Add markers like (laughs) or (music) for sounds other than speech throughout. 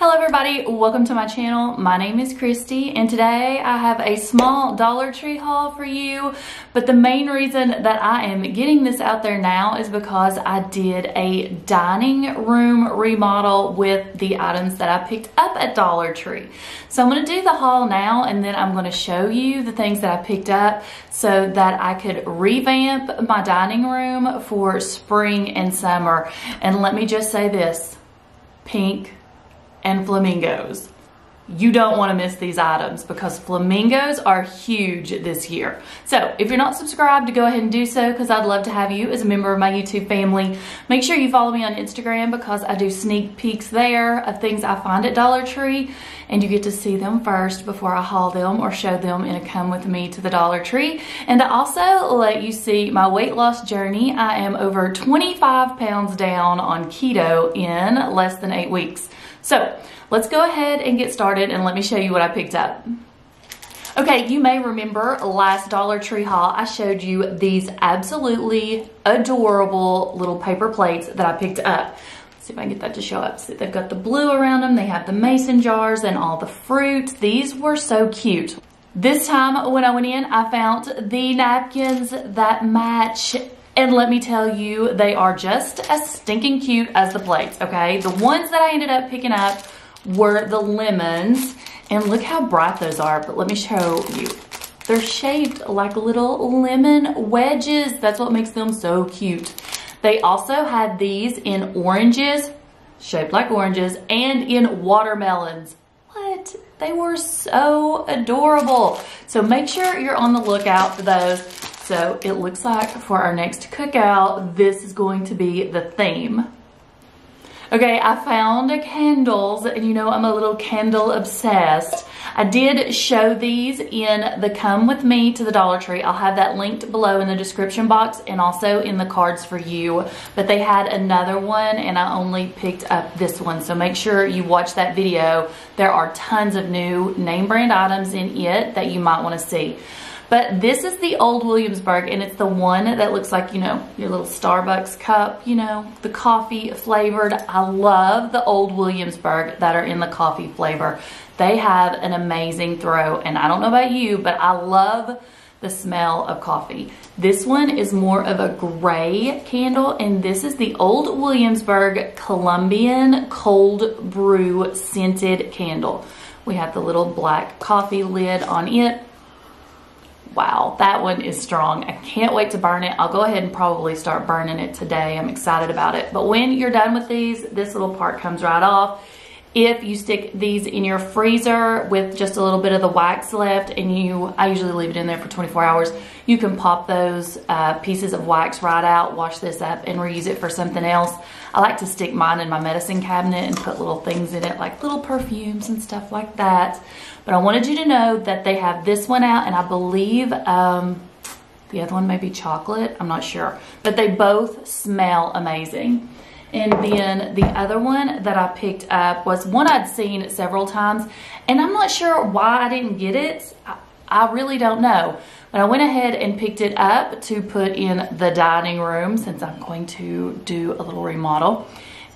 Hello everybody, welcome to my channel. My name is Kristi and today I have a small Dollar Tree haul for you. But the main reason that I am getting this out there now is because I did a dining room remodel with the items that I picked up at Dollar Tree. So I'm gonna do the haul now and then I'm gonna show you the things that I picked up so that I could revamp my dining room for spring and summer. And let me just say this, pink and flamingos. You don't want to miss these items because flamingos are huge this year. So if you're not subscribed, go ahead and do so because I'd love to have you as a member of my YouTube family. Make sure you follow me on Instagram because I do sneak peeks there of things I find at Dollar Tree and you get to see them first before I haul them or show them in a come with me to the Dollar Tree. And I also let you see my weight loss journey. I am over 25 pounds down on keto in less than eight weeks. So let's go ahead and get started and let me show you what I picked up. Okay, you may remember last Dollar Tree haul, I showed you these absolutely adorable little paper plates that I picked up. Let's see if I can get that to show up. See, they've got the blue around them, they have the mason jars and all the fruit. These were so cute. This time when I went in, I found the napkins that match and let me tell you, they are just as stinking cute as the plates, okay? The ones that I ended up picking up were the lemons. And look how bright those are, but let me show you. They're shaped like little lemon wedges. That's what makes them so cute. They also had these in oranges, shaped like oranges, and in watermelons. What? They were so adorable. So make sure you're on the lookout for those. So it looks like for our next cookout, this is going to be the theme. Okay, I found candles, and you know I'm a little candle obsessed. I did show these in the Come With Me to the Dollar Tree. I'll have that linked below in the description box and also in the cards for you. But they had another one, and I only picked up this one. So make sure you watch that video. There are tons of new name brand items in it that you might want to see. But this is the old Williamsburg and it's the one that looks like, you know, your little Starbucks cup, you know, the coffee flavored. I love the old Williamsburg that are in the coffee flavor. They have an amazing throw and I don't know about you, but I love the smell of coffee. This one is more of a gray candle and this is the old Williamsburg Colombian cold brew scented candle. We have the little black coffee lid on it wow, that one is strong. I can't wait to burn it. I'll go ahead and probably start burning it today. I'm excited about it. But when you're done with these, this little part comes right off. If you stick these in your freezer with just a little bit of the wax left and you, I usually leave it in there for 24 hours, you can pop those uh, pieces of wax right out, wash this up and reuse it for something else. I like to stick mine in my medicine cabinet and put little things in it like little perfumes and stuff like that. But I wanted you to know that they have this one out and I believe um, the other one may be chocolate. I'm not sure. But they both smell amazing. And then the other one that I picked up was one I'd seen several times. And I'm not sure why I didn't get it. I, I really don't know. But I went ahead and picked it up to put in the dining room since I'm going to do a little remodel.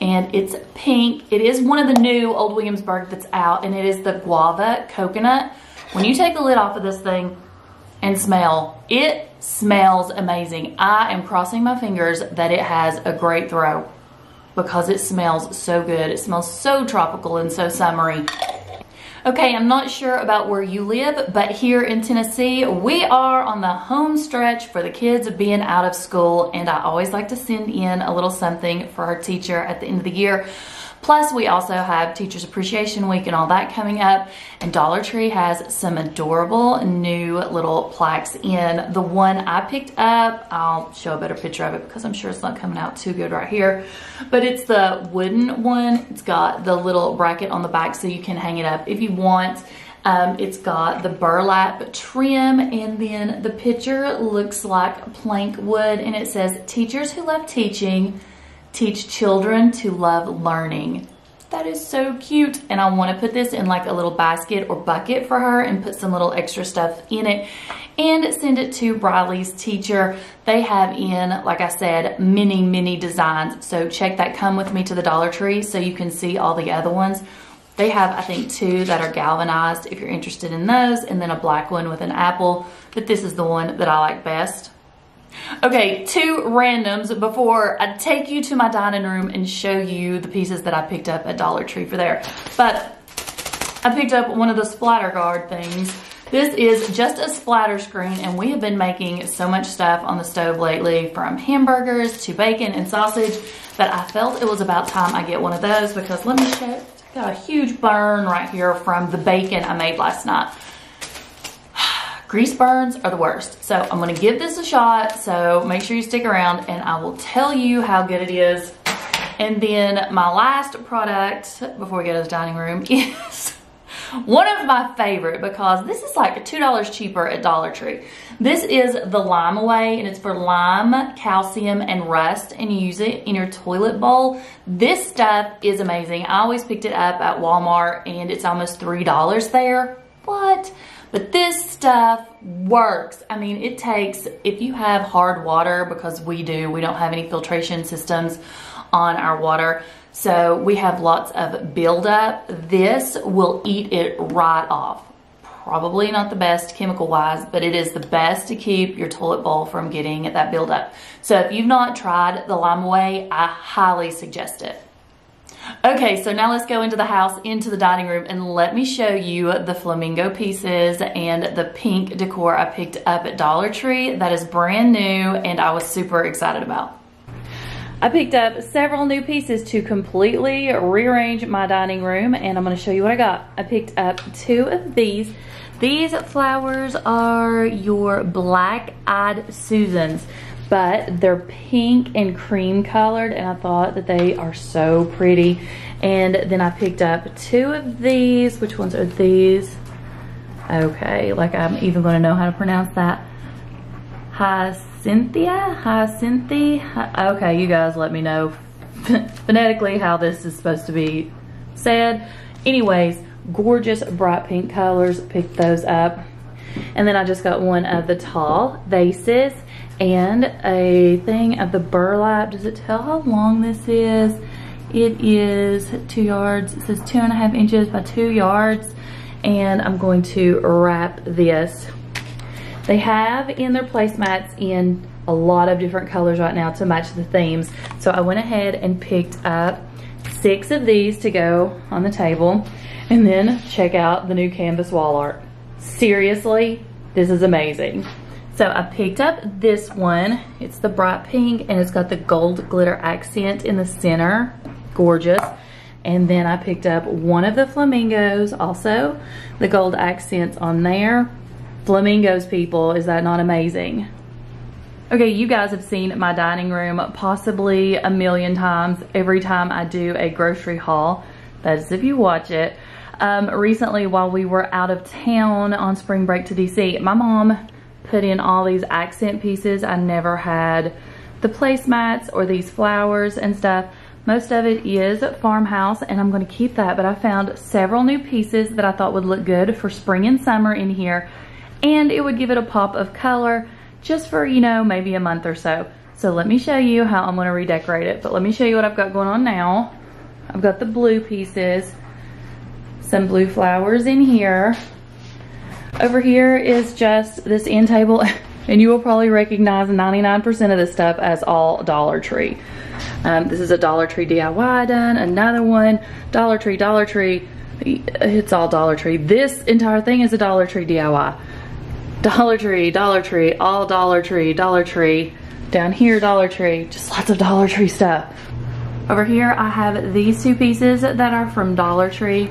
And it's pink. It is one of the new Old Williamsburg that's out and it is the guava coconut. When you take the lid off of this thing and smell, it smells amazing. I am crossing my fingers that it has a great throw because it smells so good. It smells so tropical and so summery. Okay, I'm not sure about where you live, but here in Tennessee, we are on the home stretch for the kids being out of school, and I always like to send in a little something for our teacher at the end of the year. Plus, we also have Teachers Appreciation Week and all that coming up. And Dollar Tree has some adorable new little plaques in. The one I picked up, I'll show a better picture of it because I'm sure it's not coming out too good right here. But it's the wooden one. It's got the little bracket on the back so you can hang it up if you want. Um, it's got the burlap trim and then the picture looks like plank wood and it says, teachers who love teaching, teach children to love learning. That is so cute. And I want to put this in like a little basket or bucket for her and put some little extra stuff in it and send it to Briley's teacher. They have in, like I said, many, many designs. So check that come with me to the Dollar Tree so you can see all the other ones. They have, I think, two that are galvanized if you're interested in those, and then a black one with an apple, but this is the one that I like best. Okay, two randoms before I take you to my dining room and show you the pieces that I picked up at Dollar Tree for there. But I picked up one of the splatter guard things. This is just a splatter screen and we have been making so much stuff on the stove lately from hamburgers to bacon and sausage that I felt it was about time I get one of those because let me show, got a huge burn right here from the bacon I made last night. Grease burns are the worst. So I'm gonna give this a shot. So make sure you stick around and I will tell you how good it is. And then my last product before we go to the dining room (laughs) is one of my favorite because this is like $2 cheaper at Dollar Tree. This is the Lime-A-Way and it's for lime, calcium, and rust and you use it in your toilet bowl. This stuff is amazing. I always picked it up at Walmart and it's almost $3 there. What? But this stuff works. I mean, it takes, if you have hard water, because we do, we don't have any filtration systems on our water, so we have lots of buildup. This will eat it right off. Probably not the best chemical wise, but it is the best to keep your toilet bowl from getting that buildup. So if you've not tried the Lime-A-Way, I highly suggest it. Okay, so now let's go into the house, into the dining room, and let me show you the flamingo pieces and the pink decor I picked up at Dollar Tree. That is brand new and I was super excited about. I picked up several new pieces to completely rearrange my dining room and I'm gonna show you what I got. I picked up two of these. These flowers are your black-eyed Susans but they're pink and cream colored and I thought that they are so pretty. And then I picked up two of these. Which ones are these? Okay, like I'm even gonna know how to pronounce that. Hyacinthia? Hyacinthi? Okay, you guys let me know (laughs) phonetically how this is supposed to be said. Anyways, gorgeous bright pink colors. Picked those up. And then I just got one of the tall vases and a thing of the burlap. Does it tell how long this is? It is two yards. It says two and a half inches by two yards. And I'm going to wrap this. They have in their placemats in a lot of different colors right now to match the themes. So I went ahead and picked up six of these to go on the table. And then check out the new canvas wall art. Seriously, this is amazing. So I picked up this one. It's the bright pink and it's got the gold glitter accent in the center. Gorgeous. And then I picked up one of the flamingos also. The gold accents on there. Flamingos, people. Is that not amazing? Okay, you guys have seen my dining room possibly a million times every time I do a grocery haul. That is if you watch it. Um, recently, while we were out of town on spring break to DC, my mom put in all these accent pieces. I never had the placemats or these flowers and stuff. Most of it is farmhouse and I'm going to keep that, but I found several new pieces that I thought would look good for spring and summer in here and it would give it a pop of color just for, you know, maybe a month or so. So let me show you how I'm going to redecorate it, but let me show you what I've got going on now. I've got the blue pieces, some blue flowers in here. Over here is just this end table (laughs) and you will probably recognize 99% of this stuff as all Dollar Tree. Um, this is a Dollar Tree DIY done, another one, Dollar Tree, Dollar Tree, it's all Dollar Tree. This entire thing is a Dollar Tree DIY. Dollar Tree, Dollar Tree, all Dollar Tree, Dollar Tree. Down here, Dollar Tree, just lots of Dollar Tree stuff. Over here, I have these two pieces that are from Dollar Tree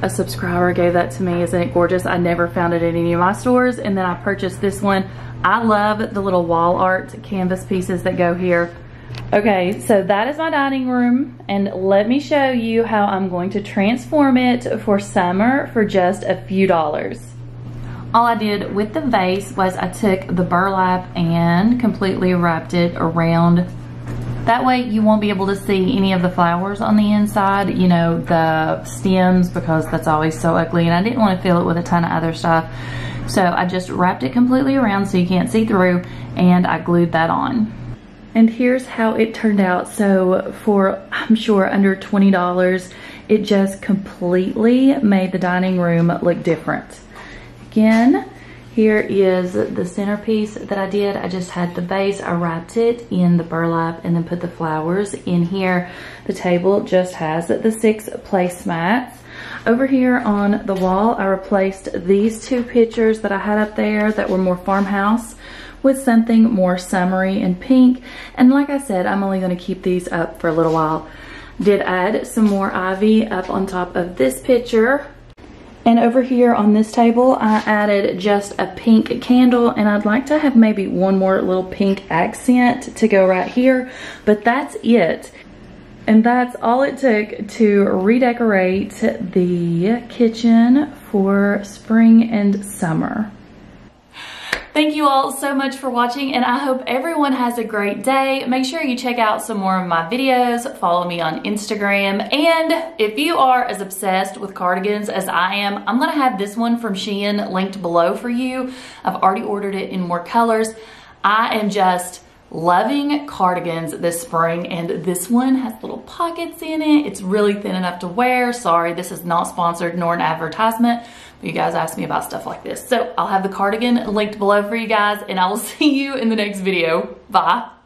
a subscriber gave that to me. Isn't it gorgeous? I never found it in any of my stores. And then I purchased this one. I love the little wall art canvas pieces that go here. Okay, so that is my dining room. And let me show you how I'm going to transform it for summer for just a few dollars. All I did with the vase was I took the burlap and completely wrapped it around that way you won't be able to see any of the flowers on the inside, you know, the stems because that's always so ugly and I didn't want to fill it with a ton of other stuff. So I just wrapped it completely around so you can't see through and I glued that on. And here's how it turned out. So for, I'm sure, under $20, it just completely made the dining room look different. Again, here is the centerpiece that I did. I just had the base, I wrapped it in the burlap and then put the flowers in here. The table just has the six placemats. Over here on the wall, I replaced these two pictures that I had up there that were more farmhouse with something more summery and pink. And like I said, I'm only gonna keep these up for a little while. Did add some more ivy up on top of this picture. And over here on this table, I added just a pink candle and I'd like to have maybe one more little pink accent to go right here, but that's it. And that's all it took to redecorate the kitchen for spring and summer. Thank you all so much for watching and I hope everyone has a great day. Make sure you check out some more of my videos, follow me on Instagram, and if you are as obsessed with cardigans as I am, I'm gonna have this one from Shein linked below for you. I've already ordered it in more colors. I am just loving cardigans this spring and this one has little pockets in it. It's really thin enough to wear. Sorry, this is not sponsored nor an advertisement, but you guys ask me about stuff like this. So I'll have the cardigan linked below for you guys and I will (laughs) see you in the next video. Bye.